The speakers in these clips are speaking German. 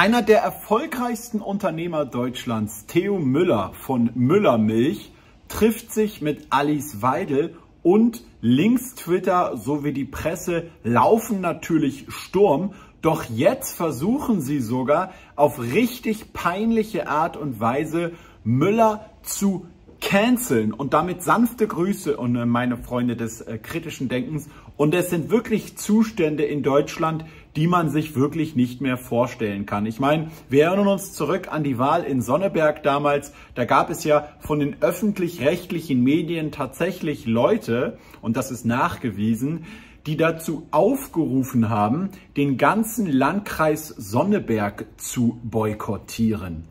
Einer der erfolgreichsten Unternehmer Deutschlands, Theo Müller von Müller Milch, trifft sich mit Alice Weidel und links Twitter sowie die Presse laufen natürlich Sturm. Doch jetzt versuchen sie sogar auf richtig peinliche Art und Weise Müller zu canceln und damit sanfte Grüße und äh, meine Freunde des äh, kritischen Denkens. Und es sind wirklich Zustände in Deutschland, die man sich wirklich nicht mehr vorstellen kann. Ich meine, wir erinnern uns zurück an die Wahl in Sonneberg damals. Da gab es ja von den öffentlich-rechtlichen Medien tatsächlich Leute, und das ist nachgewiesen, die dazu aufgerufen haben, den ganzen Landkreis Sonneberg zu boykottieren.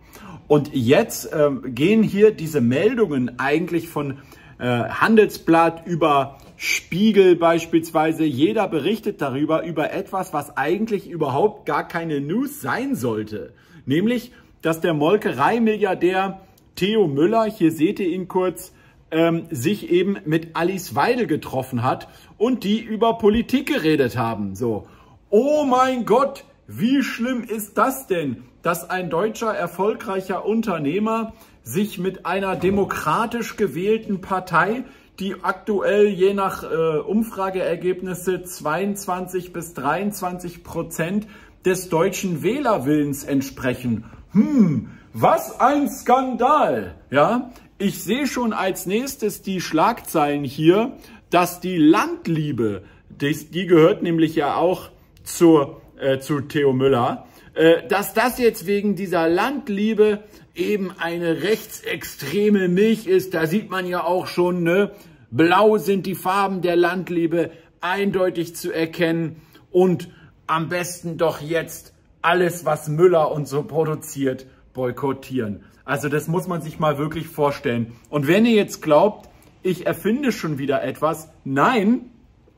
Und jetzt äh, gehen hier diese Meldungen eigentlich von äh, Handelsblatt über Spiegel beispielsweise. Jeder berichtet darüber, über etwas, was eigentlich überhaupt gar keine News sein sollte. Nämlich, dass der Molkerei-Milliardär Theo Müller, hier seht ihr ihn kurz, ähm, sich eben mit Alice Weidel getroffen hat und die über Politik geredet haben. So, oh mein Gott, wie schlimm ist das denn? dass ein deutscher erfolgreicher Unternehmer sich mit einer demokratisch gewählten Partei, die aktuell je nach äh, Umfrageergebnisse 22 bis 23 Prozent des deutschen Wählerwillens entsprechen. Hm, was ein Skandal! Ja, ich sehe schon als nächstes die Schlagzeilen hier, dass die Landliebe, die, die gehört nämlich ja auch zur, äh, zu Theo Müller, äh, dass das jetzt wegen dieser Landliebe eben eine rechtsextreme Milch ist. Da sieht man ja auch schon, ne? Blau sind die Farben der Landliebe eindeutig zu erkennen und am besten doch jetzt alles, was Müller und so produziert, boykottieren. Also das muss man sich mal wirklich vorstellen. Und wenn ihr jetzt glaubt, ich erfinde schon wieder etwas, nein,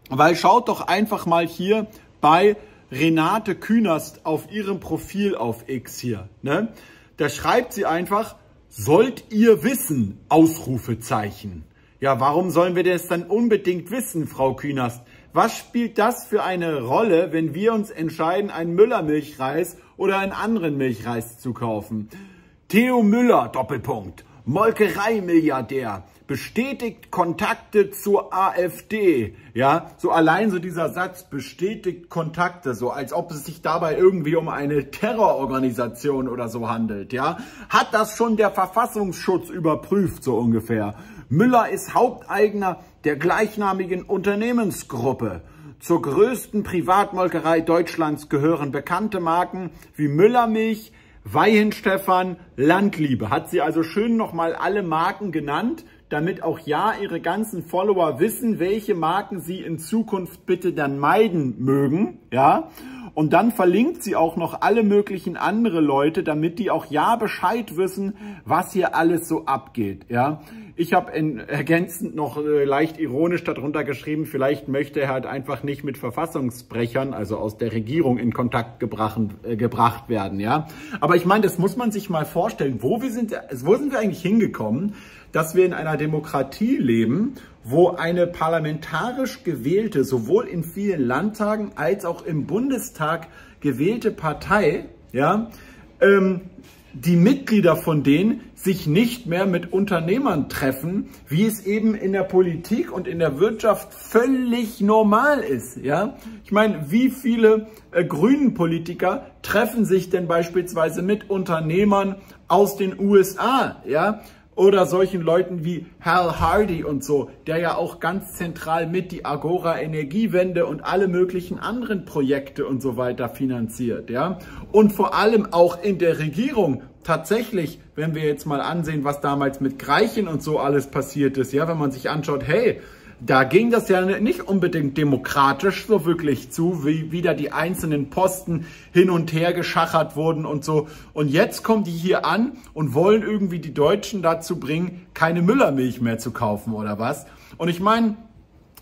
weil schaut doch einfach mal hier bei Renate Künast auf ihrem Profil auf X hier. Ne? Da schreibt sie einfach, sollt ihr wissen, Ausrufezeichen. Ja, warum sollen wir das dann unbedingt wissen, Frau Künast? Was spielt das für eine Rolle, wenn wir uns entscheiden, einen Müller-Milchreis oder einen anderen Milchreis zu kaufen? Theo Müller, Doppelpunkt, Molkerei-Milliardär, bestätigt Kontakte zur AfD. Ja, so allein so dieser Satz bestätigt Kontakte, so als ob es sich dabei irgendwie um eine Terrororganisation oder so handelt. Ja, hat das schon der Verfassungsschutz überprüft, so ungefähr. Müller ist Haupteigner der gleichnamigen Unternehmensgruppe. Zur größten Privatmolkerei Deutschlands gehören bekannte Marken wie Müllermilch, Weihenstephan, Landliebe. Hat sie also schön nochmal alle Marken genannt, damit auch ja ihre ganzen Follower wissen, welche Marken sie in Zukunft bitte dann meiden mögen, ja. Und dann verlinkt sie auch noch alle möglichen andere Leute, damit die auch ja Bescheid wissen, was hier alles so abgeht, ja. Ich habe ergänzend noch äh, leicht ironisch darunter geschrieben, vielleicht möchte er halt einfach nicht mit Verfassungsbrechern, also aus der Regierung, in Kontakt gebracht, äh, gebracht werden, ja. Aber ich meine, das muss man sich mal vorstellen. Wo, wir sind, wo sind wir eigentlich hingekommen, dass wir in einer Demokratie leben, wo eine parlamentarisch gewählte, sowohl in vielen Landtagen als auch im Bundestag gewählte Partei, ja, ähm, die Mitglieder von denen sich nicht mehr mit Unternehmern treffen, wie es eben in der Politik und in der Wirtschaft völlig normal ist. Ja, ich meine, wie viele äh, Grünen Politiker treffen sich denn beispielsweise mit Unternehmern aus den USA? Ja, oder solchen Leuten wie Hal Hardy und so, der ja auch ganz zentral mit die Agora Energiewende und alle möglichen anderen Projekte und so weiter finanziert, ja. Und vor allem auch in der Regierung tatsächlich, wenn wir jetzt mal ansehen, was damals mit Greichen und so alles passiert ist, ja, wenn man sich anschaut, hey, da ging das ja nicht unbedingt demokratisch so wirklich zu, wie wieder die einzelnen Posten hin und her geschachert wurden und so. Und jetzt kommen die hier an und wollen irgendwie die Deutschen dazu bringen, keine Müllermilch mehr zu kaufen oder was. Und ich meine,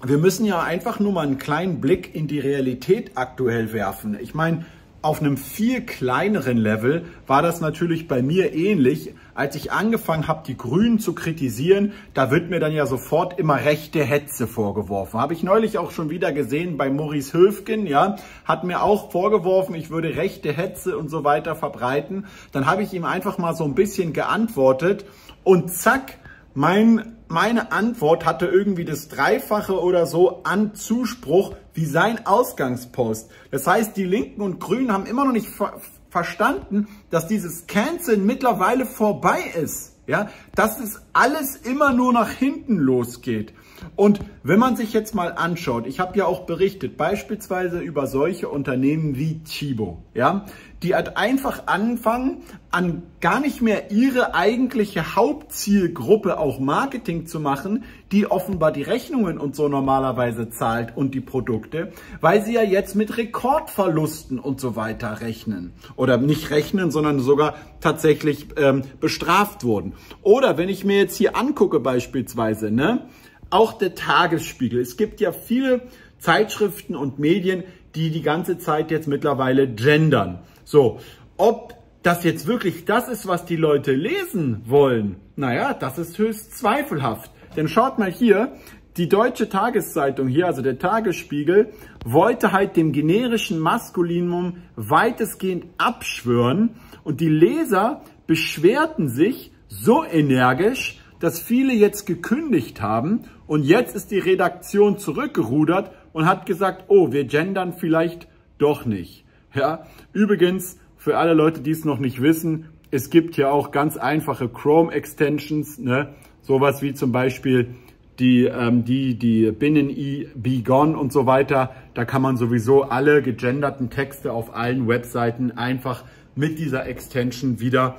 wir müssen ja einfach nur mal einen kleinen Blick in die Realität aktuell werfen. Ich meine, auf einem viel kleineren Level war das natürlich bei mir ähnlich. Als ich angefangen habe, die Grünen zu kritisieren, da wird mir dann ja sofort immer rechte Hetze vorgeworfen. Habe ich neulich auch schon wieder gesehen bei Maurice Höfgen, ja, hat mir auch vorgeworfen, ich würde rechte Hetze und so weiter verbreiten. Dann habe ich ihm einfach mal so ein bisschen geantwortet und zack, mein, meine Antwort hatte irgendwie das Dreifache oder so an Zuspruch wie sein Ausgangspost. Das heißt, die Linken und Grünen haben immer noch nicht ver verstanden, dass dieses Canceln mittlerweile vorbei ist. Ja, dass es alles immer nur nach hinten losgeht. Und wenn man sich jetzt mal anschaut, ich habe ja auch berichtet, beispielsweise über solche Unternehmen wie Chibo, ja, die halt einfach anfangen, an gar nicht mehr ihre eigentliche Hauptzielgruppe auch Marketing zu machen, die offenbar die Rechnungen und so normalerweise zahlt und die Produkte, weil sie ja jetzt mit Rekordverlusten und so weiter rechnen. Oder nicht rechnen, sondern sogar tatsächlich ähm, bestraft wurden. Oder wenn ich mir jetzt hier angucke beispielsweise, ne, auch der Tagesspiegel. Es gibt ja viele Zeitschriften und Medien, die die ganze Zeit jetzt mittlerweile gendern. So, ob das jetzt wirklich das ist, was die Leute lesen wollen, naja, das ist höchst zweifelhaft. Denn schaut mal hier, die deutsche Tageszeitung hier, also der Tagesspiegel, wollte halt dem generischen Maskulinum weitestgehend abschwören und die Leser beschwerten sich so energisch, dass viele jetzt gekündigt haben und jetzt ist die Redaktion zurückgerudert und hat gesagt, oh, wir gendern vielleicht doch nicht. Ja, übrigens, für alle Leute, die es noch nicht wissen, es gibt ja auch ganz einfache Chrome-Extensions, ne? sowas wie zum Beispiel die, ähm, die, die Binnen-I, Be Gone und so weiter. Da kann man sowieso alle gegenderten Texte auf allen Webseiten einfach mit dieser Extension wieder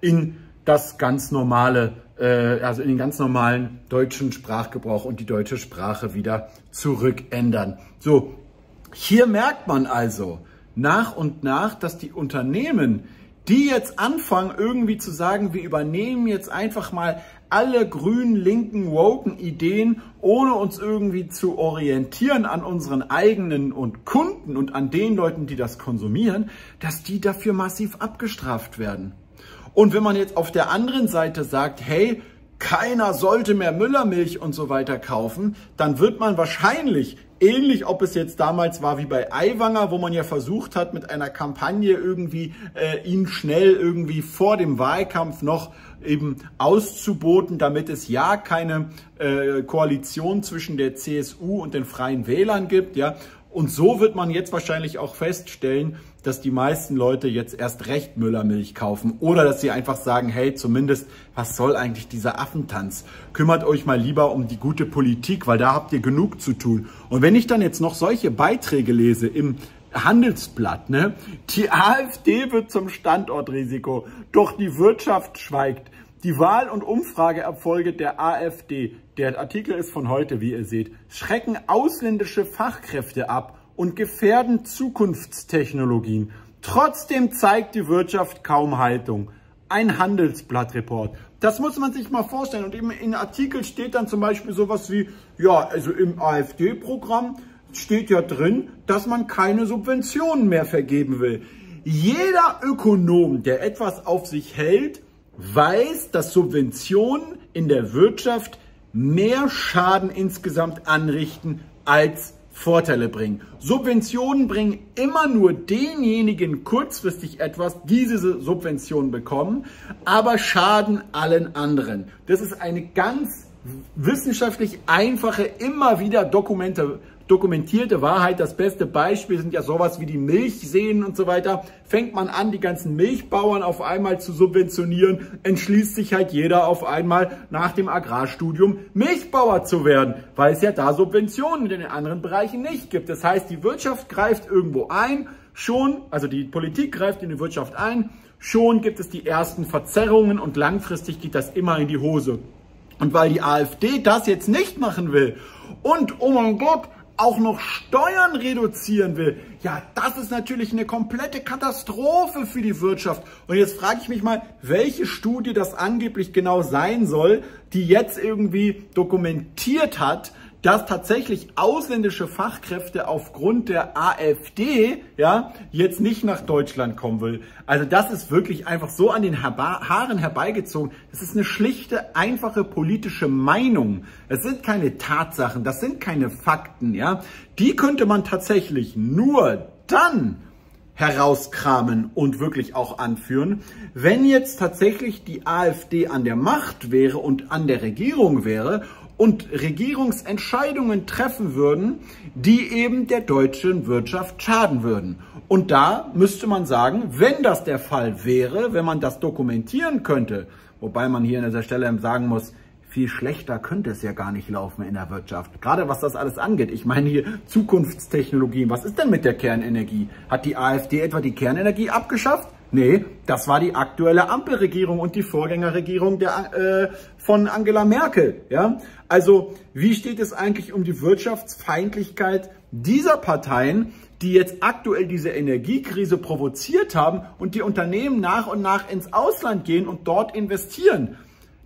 in das ganz normale, äh, also in den ganz normalen deutschen Sprachgebrauch und die deutsche Sprache wieder zurückändern. So, hier merkt man also nach und nach, dass die Unternehmen, die jetzt anfangen irgendwie zu sagen, wir übernehmen jetzt einfach mal alle grünen, linken, woken Ideen, ohne uns irgendwie zu orientieren an unseren eigenen und Kunden und an den Leuten, die das konsumieren, dass die dafür massiv abgestraft werden. Und wenn man jetzt auf der anderen Seite sagt, hey, keiner sollte mehr Müllermilch und so weiter kaufen, dann wird man wahrscheinlich ähnlich, ob es jetzt damals war wie bei Aiwanger, wo man ja versucht hat, mit einer Kampagne irgendwie äh, ihn schnell irgendwie vor dem Wahlkampf noch eben auszuboten, damit es ja keine äh, Koalition zwischen der CSU und den Freien Wählern gibt, ja. Und so wird man jetzt wahrscheinlich auch feststellen, dass die meisten Leute jetzt erst recht Müllermilch kaufen oder dass sie einfach sagen, hey, zumindest, was soll eigentlich dieser Affentanz? Kümmert euch mal lieber um die gute Politik, weil da habt ihr genug zu tun. Und wenn ich dann jetzt noch solche Beiträge lese im Handelsblatt, ne? Die AfD wird zum Standortrisiko, doch die Wirtschaft schweigt. Die Wahl- und Umfrageerfolge der AfD, der Artikel ist von heute, wie ihr seht, schrecken ausländische Fachkräfte ab und gefährden Zukunftstechnologien. Trotzdem zeigt die Wirtschaft kaum Haltung. Ein Handelsblattreport. Das muss man sich mal vorstellen. Und im, im Artikel steht dann zum Beispiel sowas wie, ja, also im AfD-Programm steht ja drin, dass man keine Subventionen mehr vergeben will. Jeder Ökonom, der etwas auf sich hält, weiß, dass Subventionen in der Wirtschaft mehr Schaden insgesamt anrichten als Vorteile bringen. Subventionen bringen immer nur denjenigen kurzfristig etwas, die diese Subventionen bekommen, aber schaden allen anderen. Das ist eine ganz wissenschaftlich einfache, immer wieder Dokumente, dokumentierte Wahrheit. Das beste Beispiel sind ja sowas wie die Milchseen und so weiter. Fängt man an, die ganzen Milchbauern auf einmal zu subventionieren, entschließt sich halt jeder auf einmal nach dem Agrarstudium Milchbauer zu werden, weil es ja da Subventionen in den anderen Bereichen nicht gibt. Das heißt, die Wirtschaft greift irgendwo ein, schon, also die Politik greift in die Wirtschaft ein, schon gibt es die ersten Verzerrungen und langfristig geht das immer in die Hose. Und weil die AfD das jetzt nicht machen will und, oh mein Gott, auch noch Steuern reduzieren will, ja, das ist natürlich eine komplette Katastrophe für die Wirtschaft. Und jetzt frage ich mich mal, welche Studie das angeblich genau sein soll, die jetzt irgendwie dokumentiert hat, dass tatsächlich ausländische Fachkräfte aufgrund der AfD ja jetzt nicht nach Deutschland kommen will. Also das ist wirklich einfach so an den Haaren herbeigezogen. Das ist eine schlichte, einfache politische Meinung. Es sind keine Tatsachen, das sind keine Fakten, ja. Die könnte man tatsächlich nur dann herauskramen und wirklich auch anführen. Wenn jetzt tatsächlich die AfD an der Macht wäre und an der Regierung wäre und Regierungsentscheidungen treffen würden, die eben der deutschen Wirtschaft schaden würden. Und da müsste man sagen, wenn das der Fall wäre, wenn man das dokumentieren könnte, wobei man hier an dieser Stelle sagen muss, viel schlechter könnte es ja gar nicht laufen in der Wirtschaft. Gerade was das alles angeht. Ich meine hier Zukunftstechnologien. Was ist denn mit der Kernenergie? Hat die AfD etwa die Kernenergie abgeschafft? Nee, das war die aktuelle Ampelregierung und die Vorgängerregierung der, äh, von Angela Merkel. Ja? Also wie steht es eigentlich um die Wirtschaftsfeindlichkeit dieser Parteien, die jetzt aktuell diese Energiekrise provoziert haben und die Unternehmen nach und nach ins Ausland gehen und dort investieren?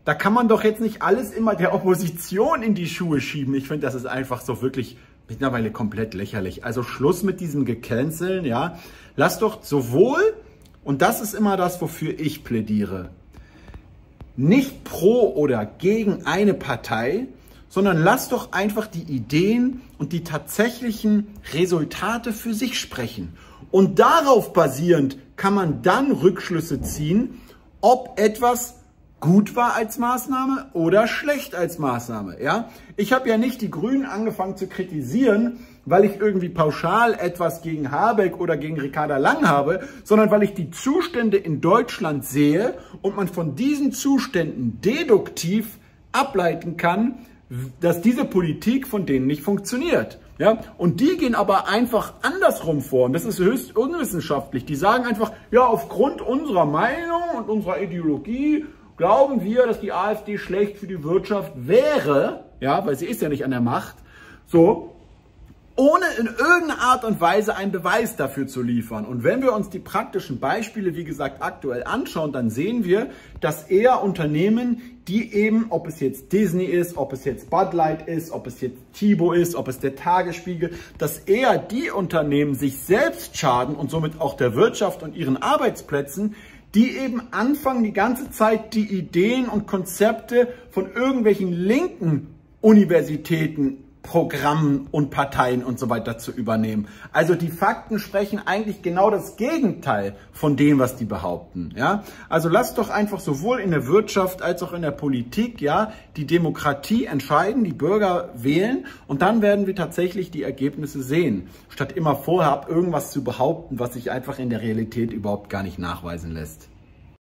Da kann man doch jetzt nicht alles immer der Opposition in die Schuhe schieben. Ich finde, das ist einfach so wirklich mittlerweile komplett lächerlich. Also Schluss mit diesem Gecanceln, ja. Lass doch sowohl, und das ist immer das, wofür ich plädiere, nicht pro oder gegen eine Partei, sondern lass doch einfach die Ideen und die tatsächlichen Resultate für sich sprechen. Und darauf basierend kann man dann Rückschlüsse ziehen, ob etwas gut war als Maßnahme oder schlecht als Maßnahme. Ja, ich habe ja nicht die Grünen angefangen zu kritisieren, weil ich irgendwie pauschal etwas gegen Habeck oder gegen Ricarda Lang habe, sondern weil ich die Zustände in Deutschland sehe und man von diesen Zuständen deduktiv ableiten kann, dass diese Politik von denen nicht funktioniert. Ja, und die gehen aber einfach andersrum vor. Und das ist höchst unwissenschaftlich. Die sagen einfach, ja, aufgrund unserer Meinung und unserer Ideologie glauben wir, dass die AfD schlecht für die Wirtschaft wäre, ja, weil sie ist ja nicht an der Macht, so, ohne in irgendeiner Art und Weise einen Beweis dafür zu liefern. Und wenn wir uns die praktischen Beispiele, wie gesagt, aktuell anschauen, dann sehen wir, dass eher Unternehmen, die eben, ob es jetzt Disney ist, ob es jetzt Bud Light ist, ob es jetzt Tibo ist, ob es der Tagesspiegel, dass eher die Unternehmen sich selbst schaden und somit auch der Wirtschaft und ihren Arbeitsplätzen, die eben anfangen, die ganze Zeit die Ideen und Konzepte von irgendwelchen linken Universitäten Programmen und Parteien und so weiter zu übernehmen. Also die Fakten sprechen eigentlich genau das Gegenteil von dem, was die behaupten. Ja, also lasst doch einfach sowohl in der Wirtschaft als auch in der Politik ja die Demokratie entscheiden, die Bürger wählen und dann werden wir tatsächlich die Ergebnisse sehen, statt immer vorher irgendwas zu behaupten, was sich einfach in der Realität überhaupt gar nicht nachweisen lässt.